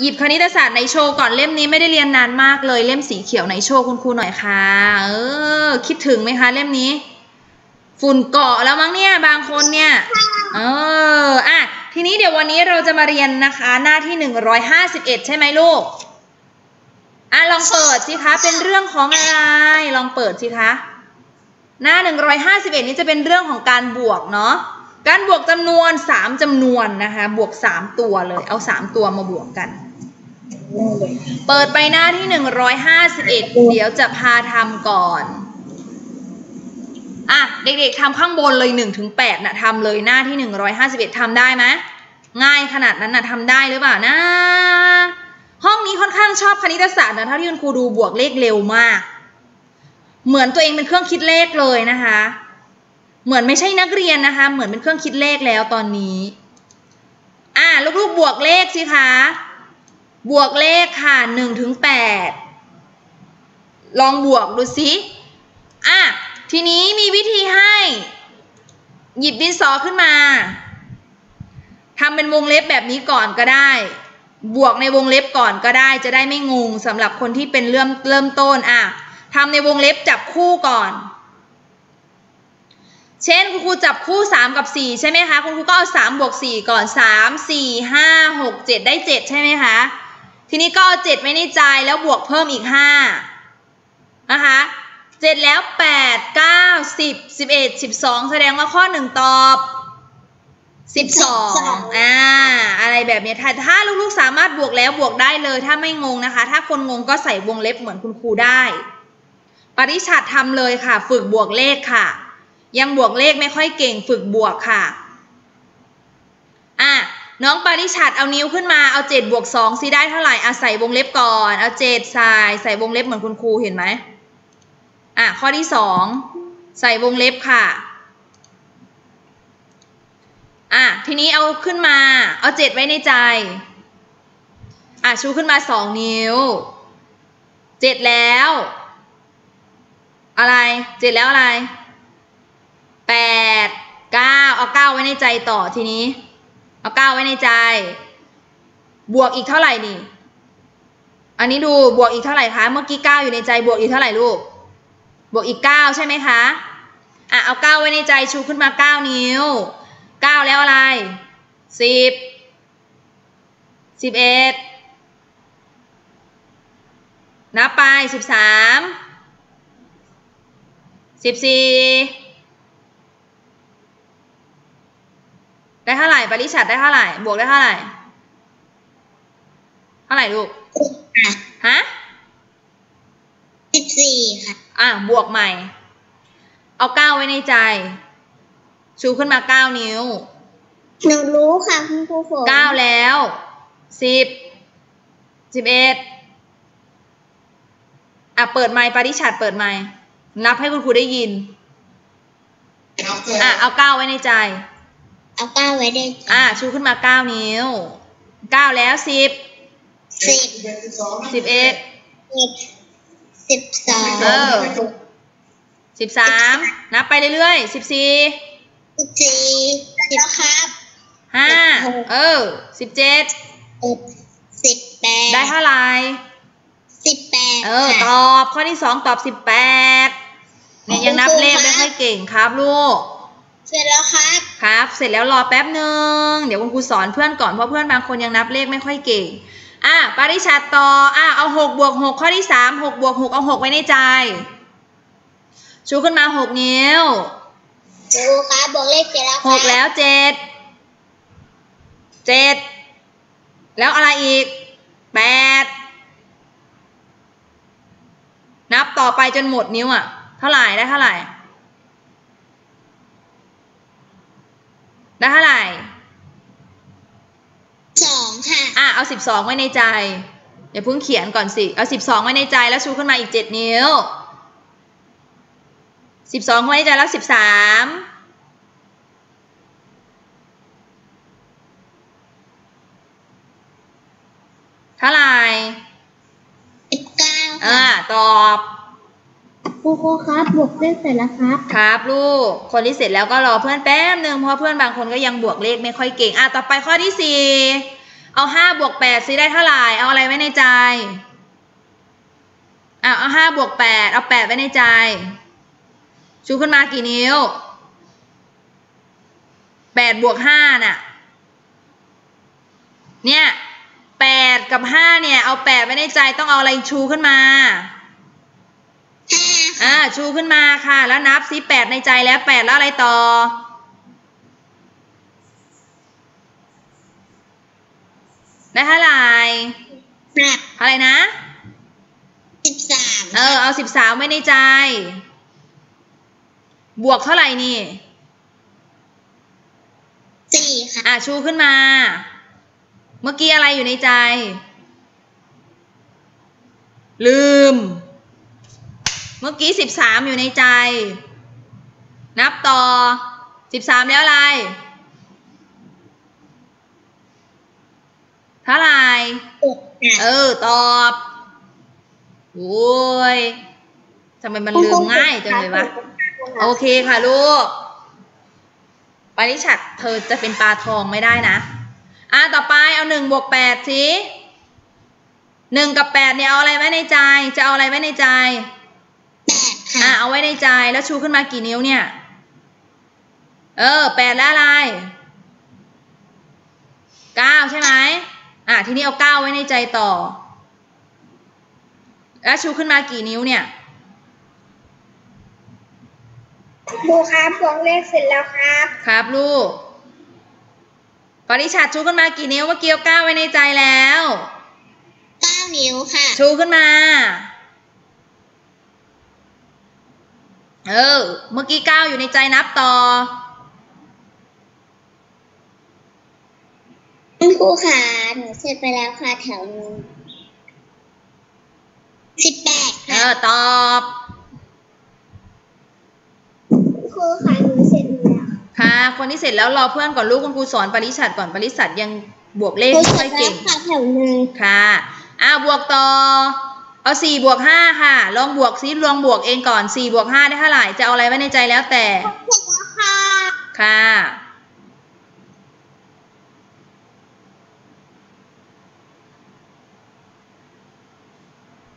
หยิบคณิตศาสตร์ในโชว์ก่อนเล่มนี้ไม่ได้เรียนนานมากเลยเล่มสีเขียวในโชว์คุณครูหน่อยค่ะ เออ คิดถึงไหมคะเล่มนี้ ฝุ่นเกาะแล้วมั้งเนี่ยบางคนเนี่ย เอออะทีนี้เดี๋ยววันนี้เราจะมาเรียนนะคะ หน้าที่หนึ่งร้อยห้าสิบเอ็ดใช่ไหมลูกอะลองเปิดสิคะเป็นเรื่องของอะไร ลองเปิดสิคะหน้าหนึ่งร้อยห้าสิบเอ็ดนี้จะเป็นเรื่องของการบวกเนาะ การบวกจำนวนสามจำนวนนะคะ บวกสามตัวเลย เอาสามตัวมาบวกกัน เปิดไปหน้าที่หนึ่งร้อยห้าสิบเอ็ดเดี๋ยวจะพาทำก่อน อะ เด็กๆทำข้างบนเลยหนึ่งถึงแปดนะทำเลยหน้าที่หนึ่งร้อยห้าสิบเอ็ดทำได้ไหมง่ายขนาดนั้นนะทำได้หรือเปล่านะ ห้องนี้ค่อนข้างชอบคณิตศาสตร์นะเท่าที่คุณครูดูบวกเลขเร็วมาก เหมือนตัวเองเป็นเครื่องคิดเลขเลยนะคะ เหมือนไม่ใช่นักเรียนนะคะ เหมือนเป็นเครื่องคิดเลขแล้วตอนนี้อะลูกๆบวกเลขสิคะ บวกเลขค่ะหนึ่งถึงแปดลองบวกดูสิอะทีนี้มีวิธีให้ หยิบดินสอขึ้นมาทำเป็นวงเล็บแบบนี้ก่อนก็ได้ บวกในวงเล็บก่อนก็ได้จะได้ไม่งงสำหรับคนที่เป็นเริ่มเริ่มต้นอะทำในวงเล็บจับคู่ก่อน เช่นคุณครูจับคู่ 3 กับ 4 ใช่ไหมคะ คุณครูก็เอา3บวก4ก่อน 3 4 5 6 7 ได้ 7 ใช่ไหมคะ ทีนี้ก็เอา 7 ไว้ในใจแล้วบวกเพิ่มอีก 5 นะคะ7แล้ว 8 9 10 11 12 แสดงว่าข้อ 1 ตอบ 12อ่าอะไรแบบนี้ถ้าถ้าลูกๆสามารถบวกแล้วบวกได้เลยถ้าไม่งงนะคะ ถ้าคนงงก็ใส่วงเล็บเหมือนคุณครูได้ ปริชัดทำเลยค่ะ ฝึกบวกเลขค่ะ ยังบวกเลขไม่ค่อยเก่งฝึกบวกค่ะ อะ น้องปริชัดเอานิ้วขึ้นมา เอาเจ็ดบวกสองซิได้เท่าไหร่อะใส่วงเล็บก่อน เอาเจ็ดใส่ใส่วงเล็บเหมือนคุณครูเห็นไหมอะ ข้อที่สองใส่วงเล็บค่ะ อะ ทีนี้เอาขึ้นมา เอาเจ็ดไว้ในใจ อะ ชูขึ้นมาสองนิ้ว เจ็ดแล้ว อะไร เจ็ดแล้วอะไร แปดเก้าเอาเก้าไว้ในใจต่อทีนี้ เอาเก้าไว้ในใจ บวกอีกเท่าไหร่นี่ อันนี้ดูบวกอีกเท่าไหร่คะเมื่อกี้เก้าอยู่ในใจบวกอีกเท่าไหร่ลูก บวกอีกเก้าใช่ไหมคะอะเอาเก้าไว้ในใจชูขึ้นมาเก้านิ้วเก้าแล้วอะไรสิบสิบเอ็ดนับไปสิบสามสิบสี่ ได้เท่าไหร่ ปริชัดได้เท่าไหร่ บวกได้เท่าไหร่ เท่าไหร่ลูกฮะสิบสี่ค่ะ อะ บวกใหม่ เอาเก้าไว้ในใจ ชูขึ้นมาเก้านิ้ว หนูรู้ค่ะคุณครูฝนเก้าแล้วสิบสิบเอ็ดอะ เปิดไมค์ปริชัดเปิดไมค์นับให้คุณครูได้ยิน อะ เอาเก้าไว้ในใจ เอาเก้าไว้ได้อะชูขึ้นมาเก้านิ้วเก้าแล้วสิบสิบสิบเอ็ดสิบสองเออสิบสามนับไปเรื่อยๆสิบสี่สิบสี่สิบครับห้าเออสิบเจ็ดสิบแปดได้เท่าไหร่สิบแปดเออ ตอบข้อที่สองตอบสิบแปดเนี่ยยังนับเลขไม่ค่อยเก่งครับลูกเส ร็จแล้วครับ ครับ เสร็จแล้วรอแป๊บหนึ่งเดี๋ยวคุณครูสอนเพื่อนก่อนเพราะเพื่อนบางคนยังนับเลขไม่ค่อยเก่ง อะปริชาต่อ อะเอาหกบวกหกข้อที่สามหกบวกหกเอาหกไว้ในใจ ชูขึ้นมาหกนิ้วดูครับบอกเลขเสร็จแล้วคหรับกแล้วเจ็ดเจ็ดแล้วอะไรอีกแปดนับต่อไปจนหมดนิ้วอะ เท่าไหร่ได้เท่าไหร่ ได้เท่าไหร่สองค่ะ อะเอาสิบสองไว้ในใจ อย่าเพิ่งเขียนก่อนสิ เอาสิบสองไว้ในใจแล้วชูขึ้นมาอีกเจ็ดนิ้วสิบสองไว้ในใจแล้วสิบสามเท่าไหร่สิบเก้าอ่าค่ะตอบ ครูครูครับบวกเลขเสร็จแล้วครับครับลูกคนที่เสร็จแล้วก็รอเพื่อนแป๊บหนึ่งเพราะเพื่อนบางคนก็ยังบวกเลขไม่ค่อยเก่งอะต่อไปข้อที่สี่เอาห้าบวกแปดซิได้เท่าไหร่เอาอะไรไว้ในใจอะเอาห้าบวกแปดเอาแปดไว้ในใจ ชูขึ้นมากี่นิ้วแปดบวกห้าน่ะเนี่ยแปดกับห้าเนี่ยเอาแปดไว้ในใจต้องเอาอะไรชูขึ้นมา อ่าชูขึ้นมาค่ะ แล้วนับซิแปดในใจแล้วแปดแล้วอะไรต่อได้เท่าไหร่ห้าอะไรนะสิบสามเออเอาสิบสามไว้ในใจ บวกเท่าไหร่นี่สี่ค่ะอะชูขึ้นมา เมื่อกี้อะไรอยู่ในใจ ลืมเมื่อกี้สิบสามอยู่ในใจ นับต่อสิบสามแล้วอะไรเท่าไหร่หกค่ะเออ ตอบโอ้ยทำไมมันลืมง่ายจังเลยวะ โอเคค่ะลูกปาริชัดเธอจะเป็นปลาทองไม่ได้นะ อะ ต่อไปเอาหนึ่งบวกแปดสิหนึ่งกับแปดเนี่ยเอาอะไรไว้ในใจ จะเอาอะไรไว้ในใจ แปดค่ะ อะเอาไว้ในใจแล้วชูขึ้นมากี่นิ้วเนี่ย เออแปดแล้วอะไรเก้าใช่ไหมอะทีนี้เอาเก้าไว้ในใจต่อ แล้วชูขึ้นมากี่นิ้วเนี่ยครูครับบวกเลขเสร็จแล้วครับ ครับลูกปริชัดชูขึ้นมากี่นิ้วเมื่อกี้เอาเก้าไว้ในใจแล้ว เก้านิ้วค่ะ ชูขึ้นมา เออ เมื่อกี้เก้าอยู่ในใจนับต่อ คุณครูค่ะหนูเสร็จไปแล้วค่ะแถวหนึงสิบแปดเอค่ะอ ตอบครูค่ะหนูเสร็จแล้ว ค่ะ คนที่เสร็จแล้วรอเพื่อนก่อนลูกคุณครูสอนปริชัดก่อนปริชัดยังบวกเลขครูไม่เสค่ร็อยจแล้เก่วงค่ะแถวหนึง ค่ะอ่าบวกต่อ เอาสี่บวกห้าค่ะ ลองบวกซิลองบวกเองก่อนสี่บวกห้าได้เท่าไหร่ จะเอาอะไรไว้ในใจแล้วแต่เสร็จแล้วค่ะค่ะ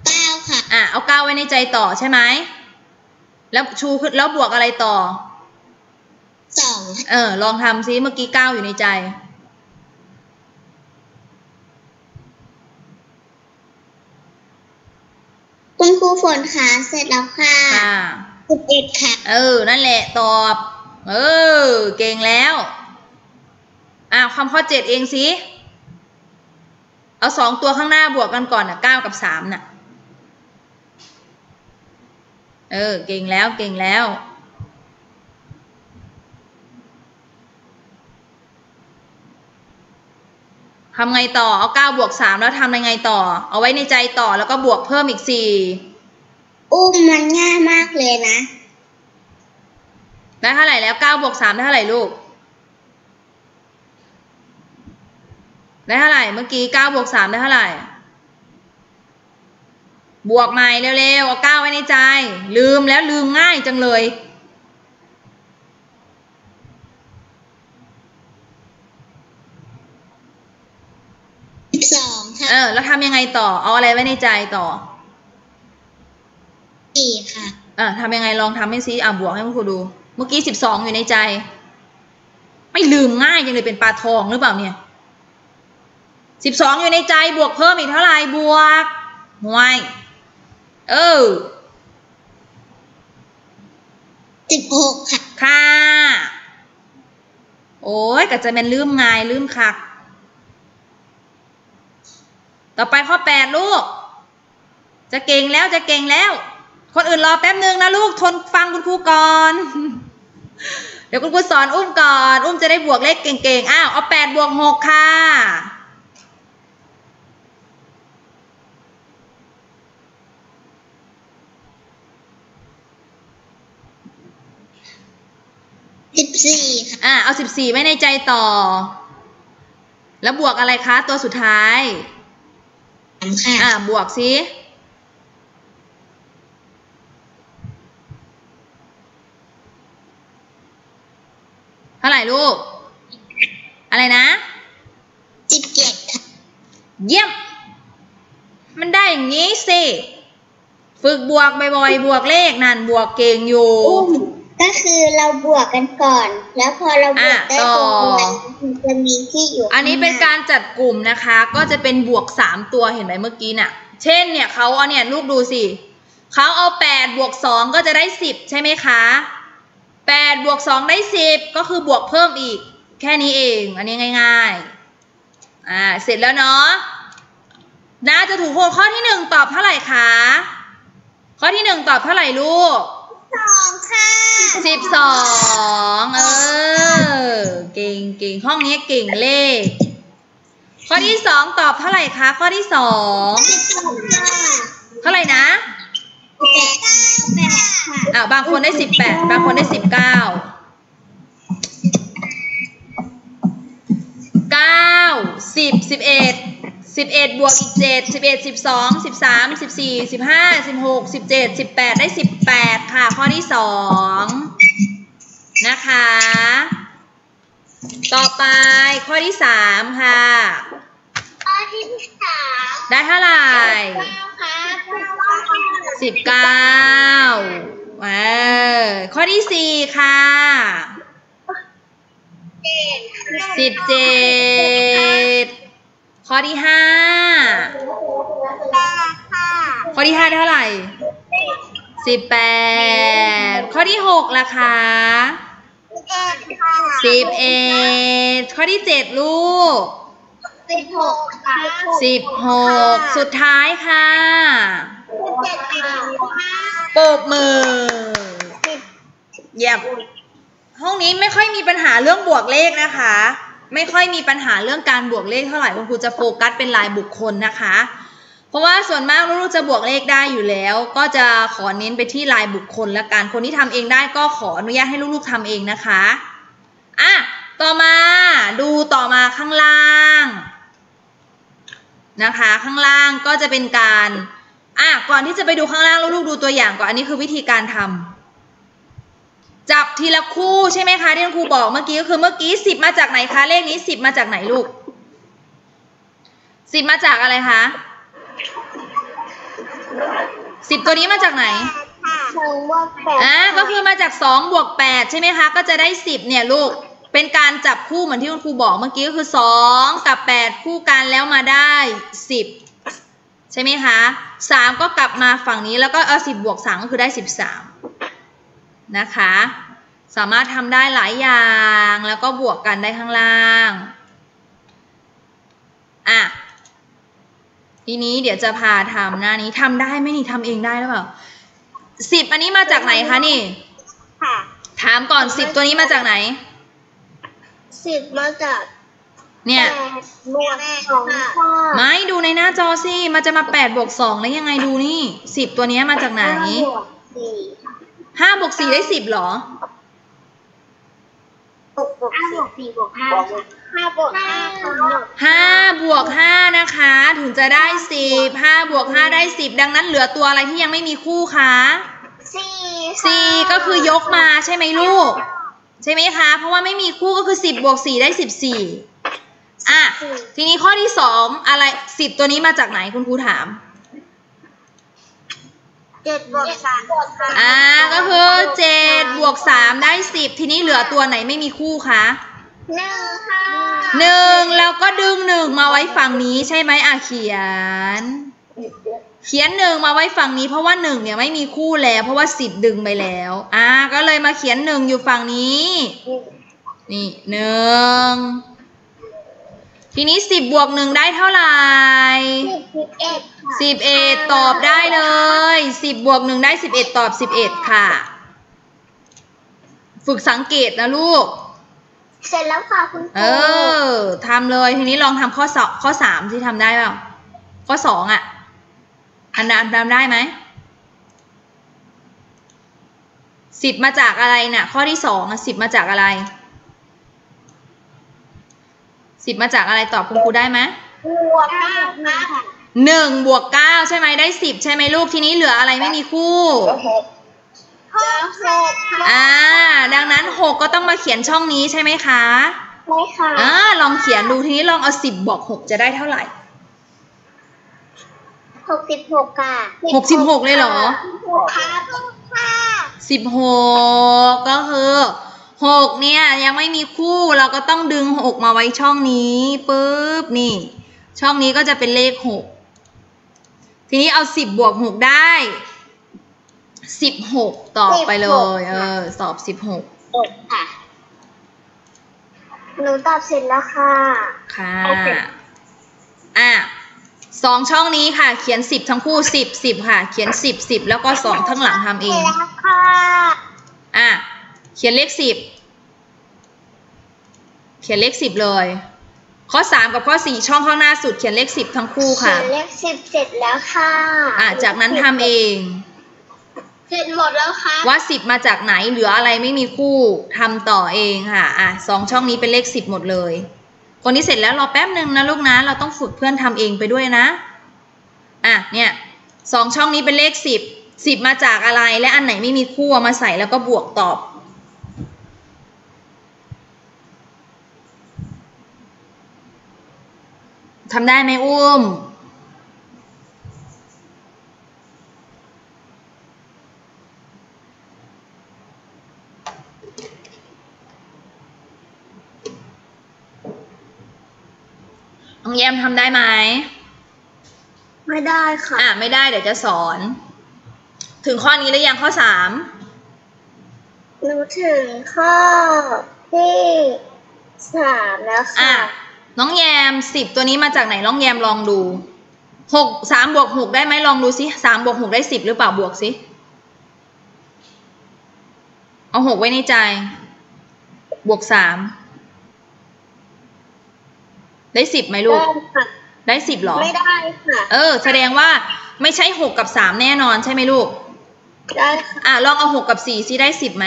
เก้าค่ะ อะ เอาเก้าไว้ในใจต่อใช่ไหม แล้วชูขึ้นแล้วบวกอะไรต่อ สองค่ะเออ ลองทำซิ เมื่อกี้เก้าอยู่ในใจ คุณครูฝนค่ะเสร็จแล้วค่ะค่ะสิบเอ็ดค่ะ เออ นั่นแหละ ตอบ เออ เก่งแล้ว อะความข้อเจ็ดเองสิ เอาสองตัวข้างหน้าบวกกันก่อนอะเก้ากับสามน่ะ เออ เก่งแล้ว เก่งแล้ว ทำไงต่อ เอาเก้าบวกสามแล้วทำยังไงต่อ เอาไว้ในใจต่อแล้วก็บวกเพิ่มอีกสี่อุ้มมันง่ายมากเลยนะ ได้เท่าไหร่แล้วเก้าบวกสามได้เท่าไหร่ลูก ได้เท่าไหร่เมื่อกี้เก้าบวกสามได้เท่าไหร่ บวกใหม่เร็วๆ เอาเก้าไว้ในใจ ลืมแล้วลืมง่ายจังเลย สิบสองค่ะเออ แล้วทำยังไงต่อ เอาอะไรไว้ในใจต่อสี่ค่ะ อะทำยังไงลองทำให้ซิอะบวกให้คุณครูดู เมื่อกี้สิบสองอยู่ในใจ ไม่ลืมง่ายจังเลยเป็นปลาทองหรือเปล่าเนี่ยสิบสองอยู่ในใจบวกเพิ่มอีกเท่าไหร่บวกห่วยเออสิบหกค่ะ ค่ะ โอ้ยก็จะเป็นลืมง่ายลืมคัก ต่อไปข้อแปดลูก จะเก่งแล้วจะเก่งแล้ว คนอื่นรอแป๊บนึงนะลูกทนฟังคุณครูก่อน เดี๋ยวคุณครูสอนอุ้มก่อน อุ้มจะได้บวกเลขเก่งๆ อ้าวเอาแปดบวกหกค่ะสิบสี่ค่ะอ่าเอาสิบสี่ไว้ในใจต่อ แล้วบวกอะไรคะ ตัวสุดท้ายสาม ค่ะอ่าบวกสิเท่าไหร่ลูก อะไรนะสิบเจ็ดค่ะเยี่ยม มันได้อย่างนี้สิ ฝึกบวกบ่อยๆ บวกเลขนั่นบวกเก่งอยู่อุ้ม ก็คือเราบวกกันก่อน แล้วพอเราบวกได้อะตรงต่อมันถึงจะมีที่อยู่ อันนี้เป็นการจัดกลุ่มนะคะ ก็จะเป็นบวกสามตัวเห็นไหมเมื่อกี้น่ะ เช่นเนี่ยเขาเอาเนี่ยลูกดูสิเขาเอาแปดบวกสองก็จะได้สิบใช่ไหมคะแปดบวกสองได้สิบก็คือบวกเพิ่มอีก แค่นี้เอง อันนี้ง่าย ๆ อ่าเสร็จแล้วเนาะน่าจะถูกโหข้อที่หนึ่งตอบเท่าไหร่คะข้อที่หนึ่งตอบเท่าไหร่ลูก สองค่ะสิบสองเออ เก่งเก่งห้องนี้เก่งเลข ข้อที่สองตอบเท่าไหร่คะ ข้อที่สองสิบสองค่ะเท่าไหร่นะแปดแปดค่ะอ่าบางคนได้สิบแปดบางคนได้สิบเก้าเก้าสิบสิบเอ็ด สิบเอ็ดบวกอีกเจ็ดสิบเอ็ดสิบสองสิบสามสิบสี่สิบห้าสิบหกสิบเจ็ดสิบแปดได้สิบแปดค่ะ ข้อที่สองนะคะ ต่อไปข้อที่สามค่ะ ข้อที่สามได้เท่าไหร่เก้าค่ะสิบเก้าเออข้อที่สี่ค่ะเจ็ดสิบเจ็ด ข้อที่ห้าแปดค่ะข้อที่ห้าได้เท่าไหร่สิบแปดข้อที่หกล่ะคะเอ็ดค่ะสิบเอ็ดข้อที่เจ็ดลูกสิบหกค่ะสิบหกสุดท้ายค่ะเจ็ดสิบห้าปรบมือเยี่ยมห้องนี้ไม่ค่อยมีปัญหาเรื่องบวกเลขนะคะ ไม่ค่อยมีปัญหาเรื่องการบวกเลขเท่าไหร่คุณครูจะโฟกัสเป็นรายบุคคลนะคะ เพราะว่าส่วนมากลูกๆจะบวกเลขได้อยู่แล้ว ก็จะขอเน้นไปที่รายบุคคลละกันคนที่ทำเองได้ก็ขออนุญาตให้ลูกๆทำเองนะคะอะต่อมาดูต่อมาข้างล่างนะคะ ข้างล่างก็จะเป็นการอะก่อนที่จะไปดูข้างล่างลูกๆดูตัวอย่างก่อนอันนี้คือวิธีการทำ จับทีละคู่ใช่ไหมคะที่คุณครูบอกเมื่อกี้ก็คือเมื่อกี้สิบมาจากไหนคะเลขนี้สิบมาจากไหนลูกสิบมาจากอะไรคะสิบตัวนี้มาจากไหนสองบวกแปดอ่าก็คือมาจาก2บวก8ใช่ไหมคะ ก็จะได้10เนี่ยลูกเป็นการจับคู่เหมือนที่คุณครูบอกเมื่อกี้ก็คือ2กับ8คู่กันแล้วมาได้10ใช่ไหมคะ3ก็กลับมาฝั่งนี้แล้วก็เอา10บวก3ก็คือได้13 นะคะ สามารถทำได้หลายอย่างแล้วก็บวกกันได้ข้างล่างอะทีนี้เดี๋ยวจะพาทำหน้านี้ทำได้ไหมนี่ทำเองได้หรือเปล่าสิบอันนี้มาจากไหนคะนี่ค่ะถามก่อนสิบตัวนี้มาจากไหนสิบมาจากเนี่ยแปดบวกสองค่ะไม่ดูในหน้าจอสิมันจะมาแปดบวกสองแล้วยังไงดูนี่สิบตัวเนี้ยมาจากไหนบวกสี่ค่ะ ห้าบวกสี่ได้สิบเหรอหกบวกห้าบวกสี่บวกห้าห้าบวกห้าค่ะห้าบวกห้านะคะ ถึงจะได้สิบห้าบวกห้าได้สิบดังนั้นเหลือตัวอะไรที่ยังไม่มีคู่คะสี่สี่ก็คือยกมาใช่ไหมลูก ใช่ไหมคะ เพราะว่าไม่มีคู่ก็คือสิบบวกสี่ได้สิบสี่อะ ทีนี้ข้อที่สองอะไรสิบตัวนี้มาจากไหนคุณครูถาม เจ็ดบวกสามอ่าก็คือเจ็ดบวกสามได้สิบทีนี้เหลือตัวไหนไม่มีคู่คะหนึ่งค่ะหนึ่งแล้วก็ดึงหนึ่งมาไว้ฝั่งนี้ใช่ไหมอะเขียน เขียนหนึ่งมาไว้ฝั่งนี้เพราะว่าหนึ่งเนี่ยไม่มีคู่แล้ว เพราะว่าสิบดึงไปแล้ว อ่า ก็เลยมาเขียนหนึ่งอยู่ฝั่งนี้ นี่หนึ่ง ทีนี้สิบบวกหนึ่งได้เท่าไหร่สิบเอ็ดค่ะสิบเอ็ดตอบได้เลยสิบบวกหนึ่งได้สิบเอ็ดตอบสิบเอ็ดค่ะ ฝึกสังเกตนะลูก เสร็จแล้วค่ะคุณคเอรูอทำเลยทีนี้ลองทำข้อสอบข้อสามที่ทำได้เปล่าข้อสองอะ อันนั้นทำได้ไหมสิบมาจากอะไรน่ะ ข้อที่สองอะสิบมาจากอะไร สิบมาจากอะไรตอบคุณครูได้ไหมบวกเก้าค่ะหนึ่งบวกเก้าใช่ไหมได้สิบใช่ไหมลูกทีนี้เหลืออะไรไม่มีคู่หกหกค่ะอ่า ดังนั้นหกก็ต้องมาเขียนช่องนี้ใช่ไหมคะไม่ค่ะอ่าลองเขียนดูทีนี้ลองเอาสิบบอกหกจะได้เท่าไหร่หกสิบหกค่ะหกสิบหกเลยเหรอหกครับค่ะสิบหกก็คือ หกเนี่ยยังไม่มีคู่เราก็ต้องดึงหกมาไว้ช่องนี้ปุ๊บนี่ ช่องนี้ก็จะเป็นเลขหกทีนี้เอาสิบบวกหกได้สิบหกตอบไปเลย เออ สอบสิบหกหกค่ะหนูตอบเสร็จแล้วค่ะ ค่ะโอเคอะสองช่องนี้ค่ะ เขียนสิบทั้งคู่สิบสิบค่ะ เขียนสิบสิบแล้วก็สองทั้างหลังทำเองสร็จแล้วค่ะอะ เขียนเลขสิบเขียนเลขสิบเลย ข้อสามกับข้อสี่ช่องข้างหน้าสุดเขียนเลขสิบทั้งคู่ค่ะ เขียนเลขสิบเสร็จแล้วค่ะอะ จากนั้นทำเอง เสร็จหมดแล้วค่ะ ว่าสิบมาจากไหนเหลืออะไรไม่มีคู่ทำต่อเองค่ะ อะสองช่องนี้เป็นเลขสิบหมดเลย คนที่เสร็จแล้วรอแป๊บหนึ่งนะลูกนะ เราต้องฝึกเพื่อนทำเองไปด้วยนะ อะ เนี่ยสองช่องนี้เป็นเลขสิบสิบมาจากอะไรและอันไหนไม่มีคู่เอามาใส่แล้วก็บวกตอบ ทำได้ไหมอุ้ม น้องแยมทำได้ไหม ไม่ได้ค่ะ อะไม่ได้เดี๋ยวจะสอน ถึงข้อนี้แล้วยังข้อสามหนูถึงข้อที่สามแล้วอะค่ะ น้องแยมสิบตัวนี้มาจากไหนน้องแยมลองดูหกสามบวกหกได้ไหมลองดูสิสามบวกหกได้สิบหรือเปล่าบวกสิเอาหกไว้ในใจ บวกสามได้สิบไหมลูก ได้ค่ะได้สิบหรอ ไม่ได้ค่ะ เออ แสดงว่าไม่ใช่หกกับสามแน่นอนใช่ไหมลูก ได้ค่ะ อะลองเอาหกกับสี่ซิได้สิบไหม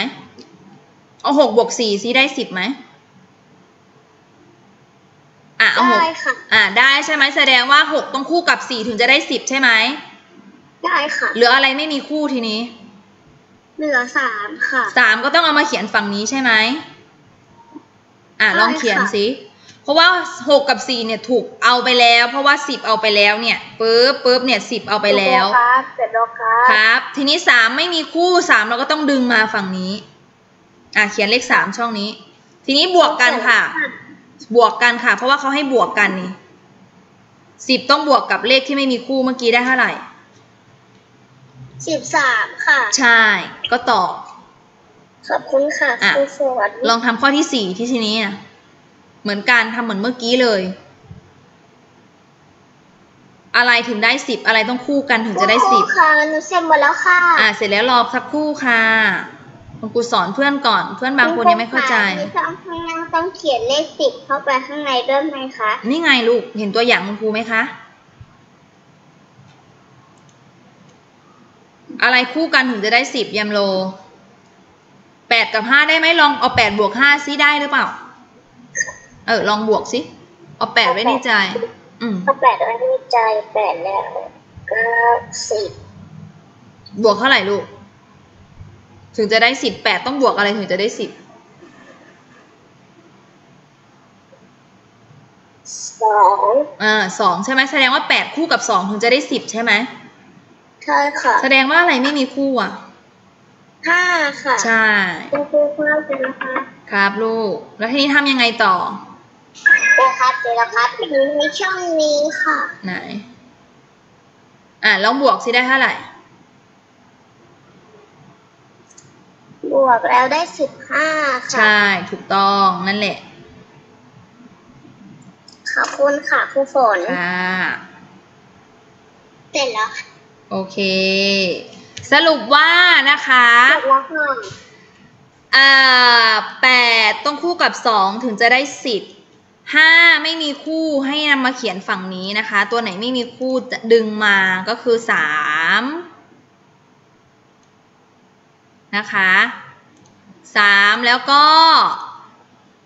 เอาหกบวกสี่ซิได้สิบไหม อะเอาหกได้ค่ะ อะได้ใช่ไหมแสดงว่าหกต้องคู่กับสี่ถึงจะได้สิบใช่ไหมได้ค่ะ เหลืออะไรไม่มีคู่ทีนี้เหลือสามค่ะสามก็ต้องเอามาเขียนฝั่งนี้ใช่ไหมอะลองเขียนได้ค่ะสิเพราะว่าหกกับสี่เนี่ยถูกเอาไปแล้ว เพราะว่าสิบเอาไปแล้วเนี่ยปุ๊บปุ๊บเนี่ยสิบเอาไปแล้วครับเสร็จแล้วครับครับ ทีนี้สามไม่มีคู่สามเราก็ต้องดึงมาฝั่งนี้ อะเขียนเลขสามช่องนี้ ทีนี้บวกกันค่ะ บวกกันค่ะ เพราะว่าเขาให้บวกกันนี่สิบต้องบวกกับเลขที่ไม่มีคู่เมื่อกี้ได้เท่าไหร่สิบสามค่ะ ใช่ ก็ตอบ ขอบคุณค่ะอะครูฝนลองทำข้อที่สี่ที่ทีนี้อะเหมือนกันทำเหมือนเมื่อกี้เลย อะไรถึงได้สิบอะไรต้องคู่กันถึงจะได้สิบครูค่ะหนูเสร็จหมดแล้วค่ะ อะเสร็จแล้วรอสักครู่ค่ะ คุณครูสอนเพื่อนก่อน เพื่อนบางคนยังไม่เข้าใจครูค่ะมีช่องข้างล่างต้องเขียนเลขสิบเข้าไปข้างในด้วยไหมคะ นี่ไงลูก เห็นตัวอย่างคุณครูไหมคะ อะไรคู่กันถึงจะได้สิบยมโลแปดกับห้าได้ไหมลองเอาแปดบวกห้าซิได้หรือเปล่า เออ ลองบวกสิเอาแปดไว้ในใจ อืมเอาแปดไว้ในใจแปดแล้วก็สิบบวกเท่าไหร่ลูก ถึงจะได้สิบแปดต้องบวกอะไรถึงจะได้สิบสองอ่าสองใช่ไหมแสดงว่าแปดคู่กับสองถึงจะได้สิบใช่ไหมใช่ค่ะ แสดงว่าอะไรไม่มีคู่อะห้าค่ะ ใช่คุณครูครับเสร็จแล้วครับครับลูก แล้วทีนี้ทำยังไงต่อโอครับเสร็จแล้วครับอยู่ในช่องนี้ค่ะ ไหน อ่าลองบวกสิได้เท่าไหร่ บวกแล้วได้สิบห้าค่ะ ใช่ถูกต้องนั่นแหละ ขอบคุณค่ะครูฝนค่ะ เสร็จแล้วค่ะโอเค สรุปว่านะคะเสร็จแล้วค่ะอ่าแปดต้องคู่กับสองถึงจะได้สิบห้าไม่มีคู่ให้นำมาเขียนฝั่งนี้นะคะ ตัวไหนไม่มีคู่จะดึงมาก็คือสามนะคะ สามแล้วก็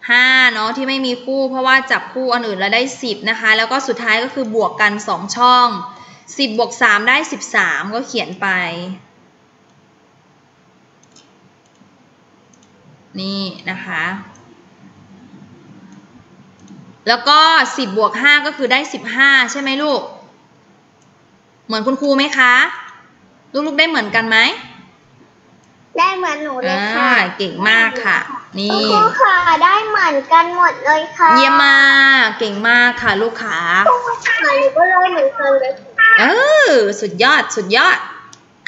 ห้าเนาะที่ไม่มีคู่เพราะว่าจับคู่อันอื่นแล้วได้สิบนะคะ แล้วก็สุดท้ายก็คือบวกกันสองช่องสิบบวกสามได้สิบสามก็เขียนไป นี่นะคะ แล้วก็สิบบวกห้าก็คือได้สิบห้าใช่ไหมลูก เหมือนคุณครูไหมคะ ลูกๆได้เหมือนกันไหม ได้เหมือนหนูเลยอ่าค่ะเก่งมากค่ะ นี่คุณครูค่ะได้เหมือนกันหมดเลยค่ะ เยี่ยมมากเก่งมากค่ะลูกขาค่ะหนูก็เลยเหมือนกันเลยค่ะเออสุดยอดสุดยอด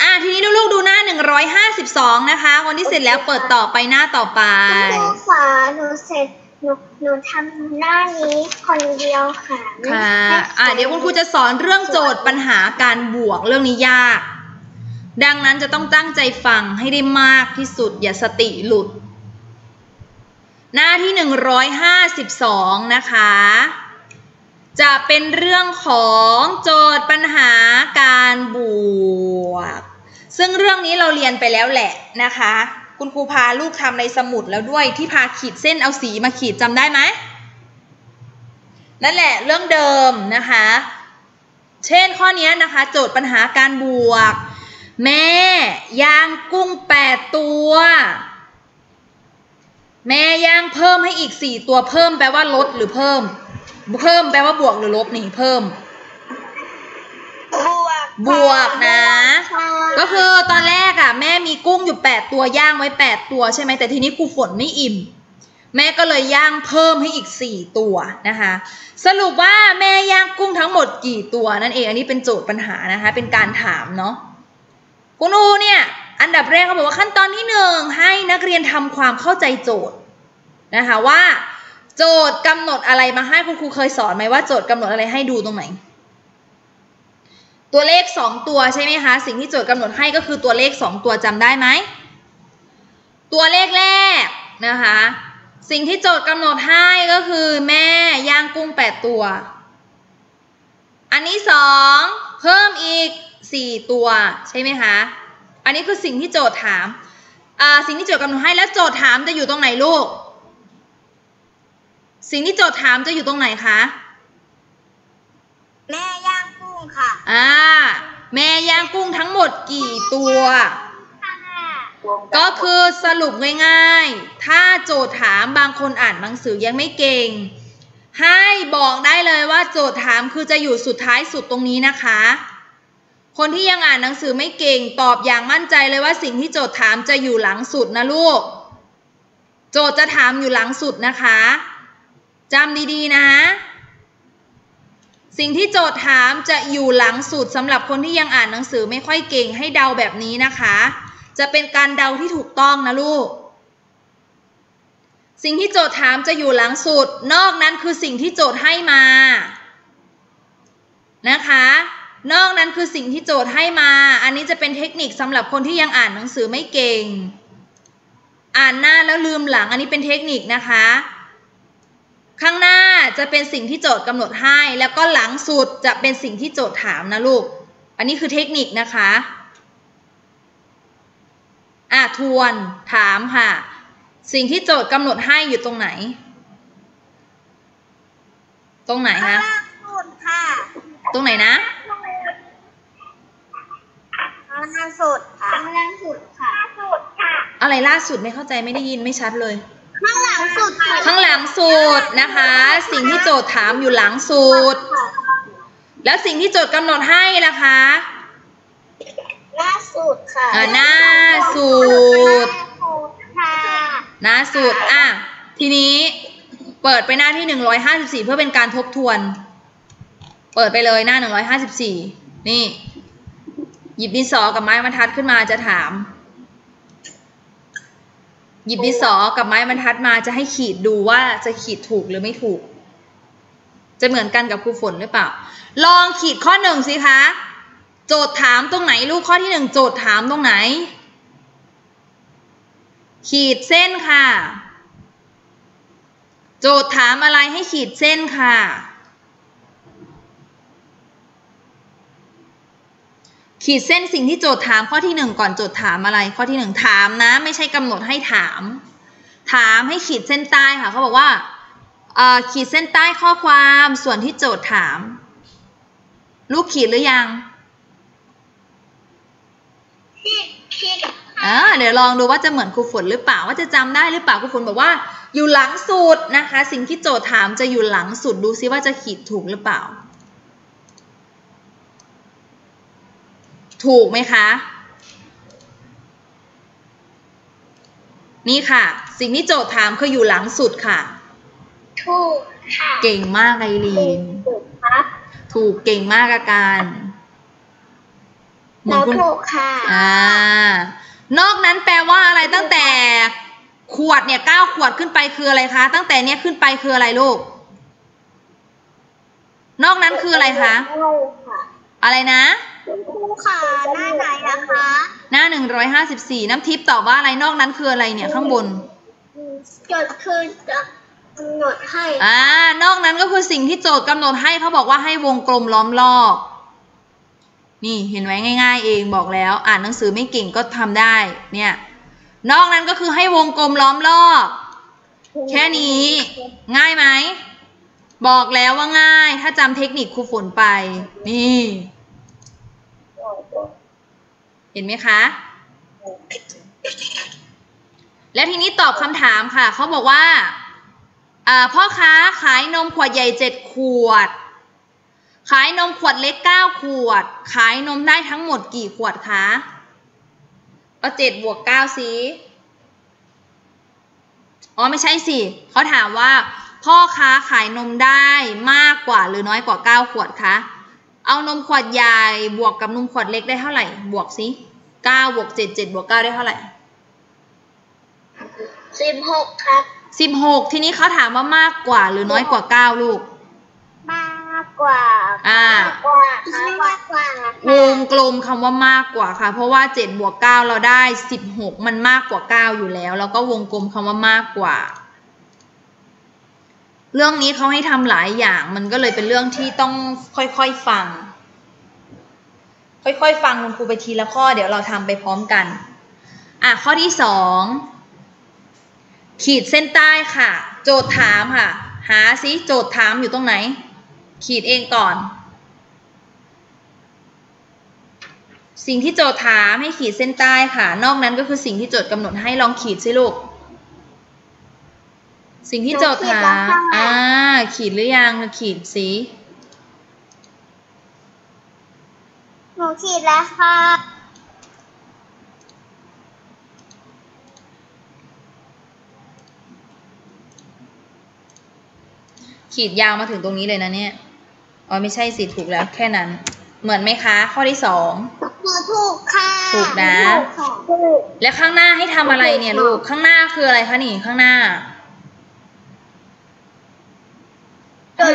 อะทีนี้ลูกๆดูหน้า 152 นะคะคนที่เสร็จแล้วเปิดต่อไปหน้าต่อไปคุณครูค่ะหนูเสร็จหนูหนูทำหน้านี้คนเดียวค่ะไม่ค่ะให้อะเดี๋ยวคุณครูจะสอนเรื่องโจทย์ปัญหาการบวกเรื่องนี้ยาก ดังนั้นจะต้องตั้งใจฟังให้ได้มากที่สุดอย่าสติหลุด หน้าที่ 152 นะคะ จะเป็นเรื่องของโจทย์ปัญหาการบวก ซึ่งเรื่องนี้เราเรียนไปแล้วแหละนะคะ คุณครูพาลูกทำในสมุดแล้วด้วยที่พาขีดเส้นเอาสีมาขีดจำได้ไหมนั่นแหละเรื่องเดิมนะคะ เช่นข้อนี้นะคะ โจทย์ปัญหาการบวก แม่ ย่างกุ้ง8ตัว แม่ย่างเพิ่มให้อีก4ตัวเพิ่มแปลว่าลดหรือเพิ่ม เพิ่มแปลว่าบวกหรือลบนี่เพิ่ม บวกบวกนะค่ะก็คือตอนแรกอะ แม่มีกุ้งอยู่8ตัวย่างไว้8ตัวใช่ไหมแต่ทีนี้ครูฝนไม่อิ่ม แม่ก็เลยย่างเพิ่มให้อีก4ตัวนะคะ สรุปว่าแม่ย่างกุ้งทั้งหมดกี่ตัวนั่นเองอันนี้เป็นโจทย์ปัญหานะคะ เป็นการถามเนาะ คุณอูเนี่ยอันดับแรกเขาบอกว่าขั้นตอนที่หนึ่งให้นักเรียนทำความเข้าใจโจทย์นะคะว่า โจทย์กำหนดอะไรมาให้คุณครูเคยสอนไหมว่าโจทย์กำหนดอะไรให้ดูตรงไหน ตัวเลขสองตัวใช่ไหมคะสิ่งที่โจทย์กำหนดให้ก็คือตัวเลขสองตัวจำได้ไหมตัวเลขแรกนะคะสิ่งที่โจทย์กำหนดให้ก็คือแม่ย่างกุ้งแปดตัว อันนี้สองเพิ่มอีก สี่ตัวใช่ไหมคะ อันนี้คือสิ่งที่โจทย์ถามอ่าสิ่งที่โจทย์กำหนดให้แล้วโจทย์ถามจะอยู่ตรงไหนลูก สิ่งที่โจทย์ถามจะอยู่ตรงไหนคะ แม่ย่างกุ้งค่ะ อ่า แม่ย่างกุ้งทั้งหมดกี่ตัว ก็คือสรุปง่ายๆ ถ้าโจทย์ถามบางคนอ่านหนังสือยังไม่เก่ง ให้บอกได้เลยว่าโจทย์ถามคือจะอยู่สุดท้ายสุดตรงนี้นะคะ คนที่ยังอ่านหนังสือไม่เก่งตอบอย่างมั่นใจเลยว่าสิ่งที่โจทย์ถามจะอยู่หลังสุดนะลูก โจทย์จะถามอยู่หลังสุดนะคะจำดีๆนะ สิ่งที่โจทย์ถามจะอยู่หลังสุดสำหรับคนที่ยังอ่านหนังสือไม่ค่อยเก่งให้เดาแบบนี้นะคะ จะเป็นการเดาที่ถูกต้องนะลูก สิ่งที่โจทย์ถามจะอยู่หลังสุด นอกนั้นคือสิ่งที่โจทย์ให้มา นะคะ นอกนั้นคือสิ่งที่โจทย์ให้มา อันนี้จะเป็นเทคนิคสำหรับคนที่ยังอ่านหนังสือไม่เก่ง อ่านหน้าแล้วลืมหลัง อันนี้เป็นเทคนิคนะคะ ข้างหน้าจะเป็นสิ่งที่โจทย์กำหนดให้ แล้วก็หลังสุดจะเป็นสิ่งที่โจทย์ถามนะลูก อันนี้คือเทคนิคนะคะ อะทวนถามค่ะ สิ่งที่โจทย์กำหนดให้อยู่ตรงไหน ตรงไหนข้างคะล่างสุดค่ะตรงไหนนะข้าง ล่างสุดค่ะข้างล่างสุดค่ะสุดค่ะ อะไรล่าสุดไม่เข้าใจไม่ได้ยินไม่ชัดเลย ข้างหลังสุดค่ะข้างหลังสุดนะคะ สิ่งที่โจทย์ถามอยู่หลังสุด แล้วสิ่งที่โจทย์กำหนดให้ล่ะคะหน้าสุดค่ะอ่าหน้าสุดค่ะหน้าสุดอะทีนี้เปิดไปหน้าที่154เพื่อเป็นการทบทวน เปิดไปเลยหน้า154นี่ห หยิบดินสอกับไม้บรรทัดขึ้นมาจะถาม หยิบดินสอกับไม้บรรทัดมาจะให้ขีดดูว่าจะขีดถูกหรือไม่ถูก จะเหมือนกันกับครูฝนหรือเปล่า ลองขีดข้อหนึ่งสิคะ โจทย์ถามตรงไหนลูกข้อที่หนึ่งโจทย์ถามตรงไหน ขีดเส้นค่ะ โจทย์ถามอะไรให้ขีดเส้นค่ะ ขีดเส้นสิ่งที่โจทย์ถามข้อที่หนึ่งก่อนโจทย์ถามอะไรข้อที่หนึ่งถามนะ ไม่ใช่กำหนดให้ถาม ถามให้ขีดเส้นใต้ค่ะเขาบอกว่าเอ่อขีดเส้นใต้ข้อความส่วนที่โจทย์ถาม ลูกขีดหรือยังคิดคิดอ่าเดี๋ยวลองดูว่าจะเหมือนครูฝนหรือเปล่าว่าจะจำได้หรือเปล่าครูฝนบอกว่า อยู่หลังสุดนะคะ สิ่งที่โจทย์ถามจะอยู่หลังสุดดูซิว่าจะขีดถูกหรือเปล่า ถูกไหมคะ นี่ค่ะ สิ่งที่โจทย์ถามคืออยู่หลังสุดค่ะ ถูกค่ะ เก่งมากไอรีน ถูกครับถูกเก่งมากอาการเหมือนเราคุณถูกค่ะ อ่า นอกนั้นแปลว่าอะไรตั้งแต่ ขวดเนี่ยเก้าขวดขึ้นไปคืออะไรคะ ตั้งแต่เนี้ยขึ้นไปคืออะไรลูก นอกนั้นคืออะไรคะใช่ค่ะอะไรนะ คุณครูค่ะหน้าไหนนะคะหน้าหนึ่งร้อยห้าสิบสี่น้ำทิพย์ตอบว่าอะไรนอกนั้นคืออะไรเนี่ยข้างบน จดคือจะกำหนดให้อ่านอกนั้นก็คือสิ่งที่โจทย์กำหนดให้เขาบอกว่าให้วงกลมล้อมรอบ นี่เห็นไหมง่าย ๆ เองบอกแล้ว อ่านหนังสือไม่เก่งก็ทำได้ เนี่ย นอกนั้นก็คือให้วงกลมล้อมรอบ แค่นี้ ง่ายไหม บอกแล้วว่าง่าย ถ้าจำเทคนิคครูฝนไป นี่ เห็นไหมคะ แล้วทีนี้ตอบคำถามค่ะ เขาบอกว่าอ่า พ่อค้าขายนมขวดใหญ่เจ็ดขวด ขายนมขวดเล็กเก้าขวด ขายนมได้ทั้งหมดกี่ขวดคะเอาเจ็ดบวกเก้าสิอ๋อไม่ใช่สิเขาถามว่า พ่อค้าขายนมได้มากกว่าหรือน้อยกว่าเก้าขวดคะ เอานมขวดใหญ่บวกกับนมขวดเล็กได้เท่าไหร่ บวกสิเก้าบวกเจ็ดเจ็ดบวกเก้าได้เท่าไหร่สิบหกครับสิบหกทีนี้เขาถามว่ามากกว่าหรือน้อยกว่าเก้าลูก มากกว่าอ่ามากกว่าครับมากกว่าค่ะวงกลมคำว่ามากกว่าค่ะ เพราะว่าเจ็ดบวกเก้าเราได้สิบหกมันมากกว่าเก้าอยู่แล้ว แล้วก็วงกลมคำว่ามากกว่า เรื่องนี้เขาให้ทำหลายอย่าง มันก็เลยเป็นเรื่องที่ต้องค่อยๆฟัง ค่อยๆฟังคุณครูไปทีละข้อ เดี๋ยวเราทำไปพร้อมกัน อะข้อที่สองขีดเส้นใต้ค่ะ โจทย์ถามค่ะ หาซิโจทย์ถามอยู่ตรงไหน ขีดเองก่อน สิ่งที่โจทย์ถามให้ขีดเส้นใต้ค่ะ นอกนั้นก็คือสิ่งที่โจทย์กำหนดให้ลองขีดสิลูก สิ่งที่โจทย์ถามอ่า ขีดหรือยังขีดสิหนูขีดแล้วค่ะขีดยาวมาถึงตรงนี้เลยนะเนี่ย อ๋อไม่ใช่สิถูกแล้วแค่นั้น เหมือนไหมคะ ข้อที่สองหนูถูกค่ะ ถูกนะถูกค่ะถูกและข้างหน้าให้ทำอะไรเนี่ยลูก ข้างหน้าคืออะไรคะนี่ข้างหน้า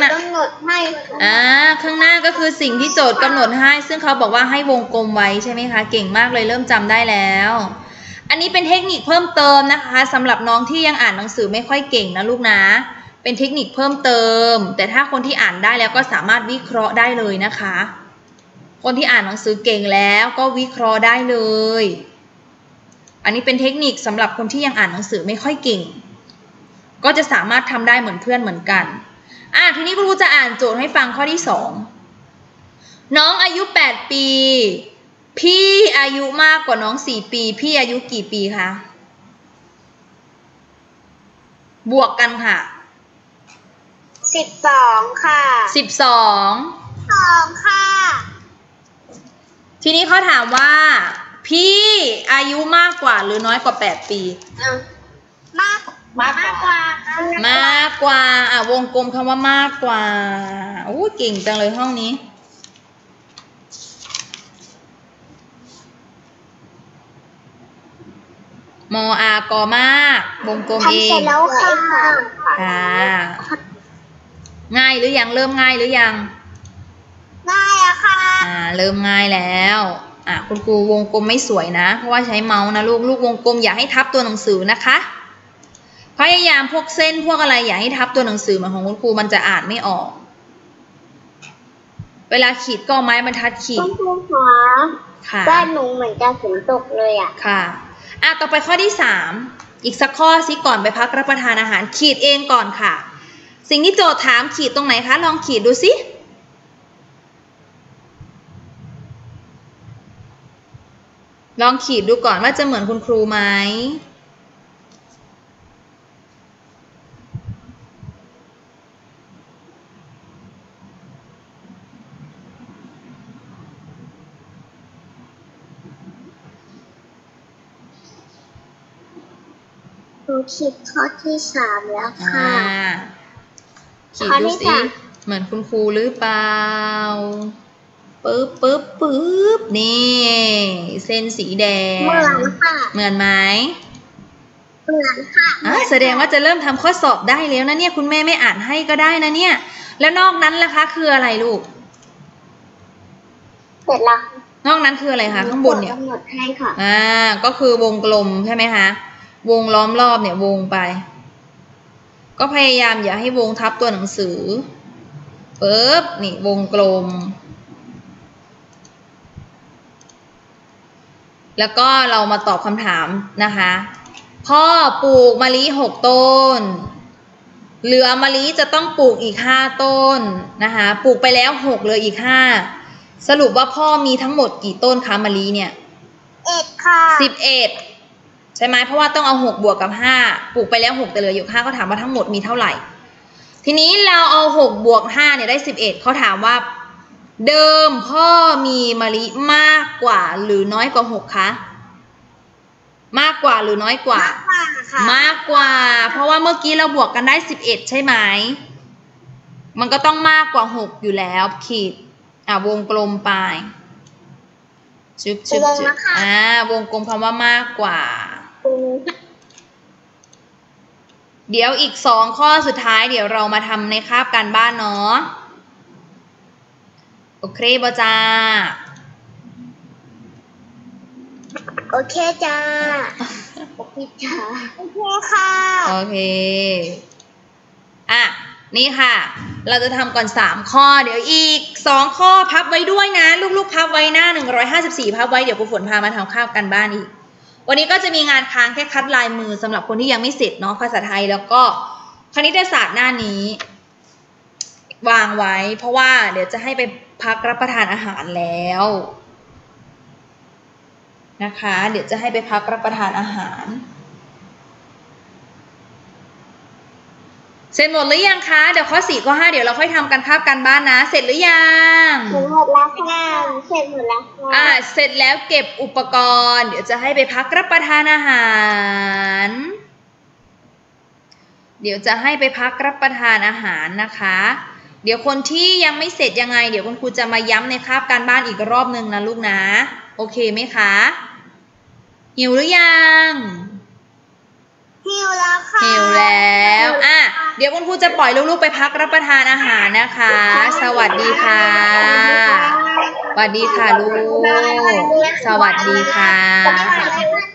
โดยกำหนดให้อ่าข้างหน้าก็คือสิ่งที่โจทย์กำหนดให้ ซึ่งเขาบอกว่าให้วงกลมไว้ใช่ไหมคะ เก่งมากเลยเริ่มจำได้แล้ว อันนี้เป็นเทคนิคเพิ่มเติมนะคะสำหรับน้องที่ยังอ่านหนังสือไม่ค่อยเก่งนะลูกนะ เป็นเทคนิคเพิ่มเติม แต่ถ้าคนที่อ่านได้แล้วก็สามารถวิเคราะห์ได้เลยนะคะ คนที่อ่านหนังสือเก่งแล้วก็วิเคราะห์ได้เลย อันนี้เป็นเทคนิคสำหรับคนที่ยังอ่านหนังสือไม่ค่อยเก่ง ก็จะสามารถทำได้เหมือนเพื่อนเหมือนกัน อะทีนี้ครูจะอ่านโจทย์ให้ฟังข้อที่สองน้องอายุ 8 ปี พี่อายุมากกว่าน้อง 4 ปี พี่อายุกี่ปีคะ บวกกันค่ะสิบสองค่ะ 12 สองค่ะ ทีนี้เขาถามว่า พี่อายุมากกว่าหรือน้อยกว่า 8 ปี มาก มากกว่าค่ะมากกว่า อะวงกลมคำว่ามากกว่าอู้เก่งจังเลยห้องนี้ มออากอมาก วงกลมเอทำเสร็จงแล้วค่ะค่ะ ง่ายหรือยัง เริ่มง่ายหรือยัง ง่ายอะค่ะ อ่า เริ่มง่ายแล้วอะคุณครูวงกลมไม่สวยนะ เพราะว่าใช้เมาส์นะลูก ลูกวงกลมอย่าให้ทับตัวหนังสือนะคะพ ยายามพวกเส้นพวกอะไรอย่าให้ทับตัวหนังสือเหมือนของคุณครูมันจะอ่านไม่ออก เวลาขีดก็เอาไม้บรรทัดขีคุดณครูคะค่ะบ้านหนูเหมือนจะฝนตกเลยอะค่ะอะต่อไปข้อที่สามอีกสักข้อสิก่อนไปพักรับประทานอาหาร ขีดเองก่อนค่ะ สิ่งที่โจทย์ถามขีดตรงไหนคะ ลองขีดดูสิลองขีดดูก่อนว่าจะเหมือนคุณครูไหม หนูคิดข้อที่สามแล้วอ่าค่ะขีดข้อดูที่สิสาม เหมือนคุณครูหรือเปล่าปึ๊บปึ๊บปึ๊บนี่ เส้นสีแดง เหมือนค่ะเหมือนไหมเหมือนค่ะอะแสดงว่าจะเริ่มทำข้อสอบได้แล้วนะเนี่ย คุณแม่ไม่อ่านให้ก็ได้นะเนี่ย แล้วนอกนั้นล่ะคะ คืออะไรลูก เสร็จแล้วนอกนั้นคืออะไรคะข้างบนเนี่ย กำหนดให้ค่ะ อ่า ก็คือวงกลมใช่ไหมคะ วงล้อมรอบเนี่ยวงไป ก็พยายามอย่าให้วงทับตัวหนังสือปึ๊บนี่วงกลม แล้วก็เรามาตอบคำถามนะคะ พ่อปลูกมะลิหกต้น เหลือมะลิจะต้องปลูกอีกห้าต้นนะคะปลูกไปแล้วหกเหลืออีกห้าสรุปว่าพ่อมีทั้งหมดกี่ต้นคะมะลิเนี่ยเอ็ดค่ะสิบเอ็ด ใช่ไหมเพราะว่าต้องเอาหกบวกกับห้าปลูกไปแล้วหกแต่เหลืออยู่ห้าเขาถามว่าทั้งหมดมีเท่าไหร่ ทีนี้เราเอาหกบวกห้าเนี่ยได้สิบเอ็ดเขาถามว่า เดิมพ่อมีมะลิมากกว่าหรือน้อยกว่าหกคะมากกว่าหรือน้อยกว่า มากกว่าค่ะมากกว่าเพราะว่าเมื่อกี้เราบวกกันได้สิบเอ็ดใช่ไหมมันก็ต้องมากกว่าหกอยู่แล้ว ขีด อะวงกลมไปชึบชึบชึบอ่าวงกลมคำว่ามากกว่า เดี๋ยวอีกสองข้อสุดท้ายเดี๋ยวเรามาทำในคาบการบ้านเนาะโอเคบจ้า โอเคจ้า โอเคจ้า โอเคค่ะ โอเค อะ นี่ค่ะ เราจะทำก่อน 3 ข้อ เดี๋ยวอีก 2 ข้อพับไว้ด้วยนะ ลูกๆ พับไว้หน้า 154 พับไว้ เดี๋ยวครูฝนพามาทำข้าวกันบ้านอีก วันนี้ก็จะมีงานค้างแค่คัดลายมือสำหรับคนที่ยังไม่เสร็จเนาะภาษาไทยแล้วก็คณิตศาสตร์หน้านี้ วางไว้ เพราะว่าเดี๋ยวจะให้ไปพักรับประทานอาหารแล้วนะคะ เดี๋ยวจะให้ไปพักรับประทานอาหาร เสร็จหมดหรือยังคะ เดี๋ยวข้อสี่ข้อห้าเดี๋ยวเราค่อยทำกันภาพกันบ้านนะ เสร็จหรือยังเสร็จหมดแล้วค่ะ เสร็จหมดแล้วค่ะ อ่า เสร็จแล้วเก็บอุปกรณ์ เดี๋ยวจะให้ไปพักรับประทานอาหาร เดี๋ยวจะให้ไปพักรับประทานอาหารนะคะ เดี๋ยวคนที่ยังไม่เสร็จยังไง เดี๋ยวคุณครูจะมาย้ำในคาบการบ้านอีกรอบนึงนะลูกนะ โอเคไหมคะ หิวหรือยัง หิวแล้วค่ะหิวแล้วอะเดี๋ยวคุณครูจะปล่อยลูกๆไปพักรับประทานอาหารนะคะ สวัสดีค่ะ สวัสดีค่ะลูก สวัสดีค่ะสวัสดีค่ะ